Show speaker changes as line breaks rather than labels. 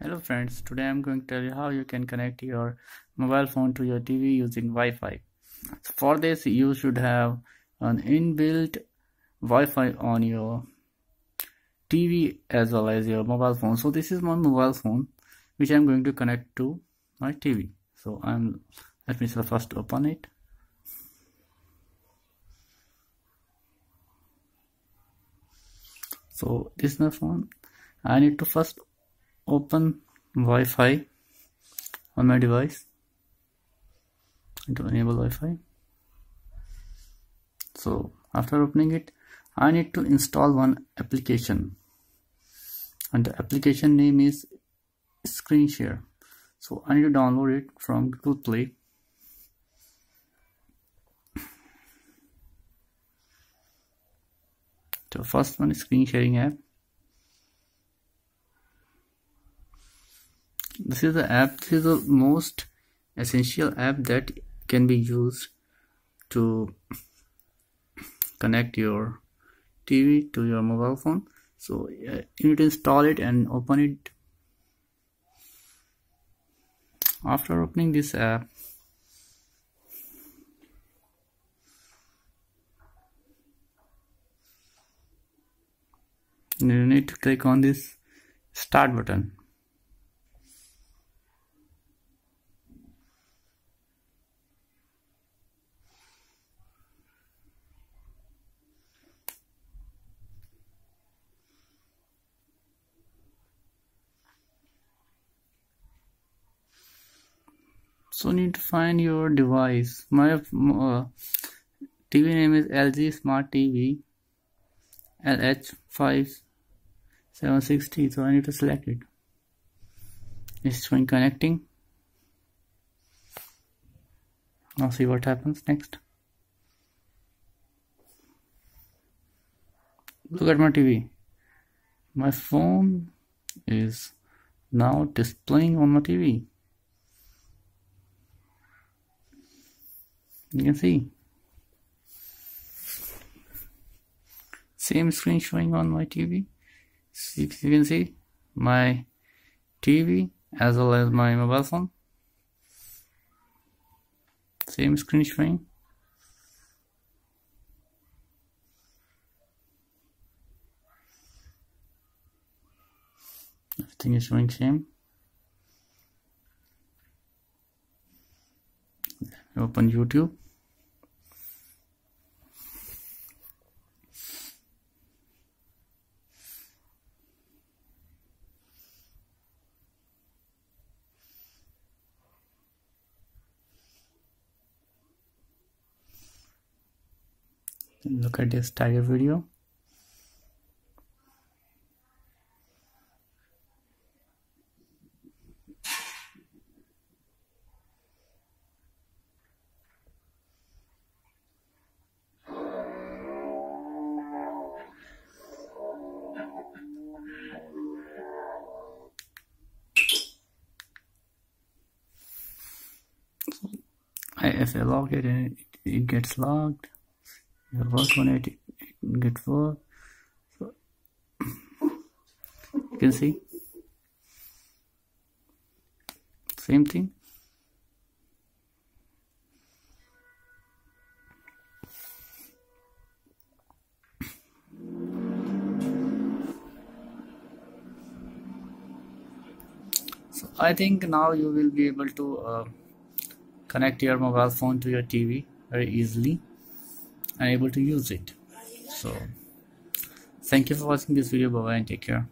Hello friends, today I'm going to tell you how you can connect your mobile phone to your TV using Wi-Fi. For this you should have an inbuilt Wi-Fi on your TV as well as your mobile phone. So this is my mobile phone which I'm going to connect to my TV. So I'm let me first open it. So this is my phone. I need to first open Wi-Fi on my device. To enable Wi-Fi. So after opening it I need to install one application. And the application name is screen share. So I need to download it from Google Play. The first one is screen sharing app this is the app this is the most essential app that can be used to connect your TV to your mobile phone. So uh, you need to install it and open it. After opening this app you need to click on this start button so need to find your device. My uh, TV name is LG Smart TV LH5760 so I need to select it. It's showing connecting. Now see what happens next. Look at my TV my phone is now displaying on my TV you can see. Same screen showing on my TV see, you can see my TV as well as my mobile phone. Same screen showing. Everything is showing same. Open YouTube look at this tiger video. If I log it and it gets logged on it, it get work so you can see. Same thing. So I think now you will be able to uh, connect your mobile phone to your TV very easily and able to use it. So thank you for watching this video. Bye bye and take care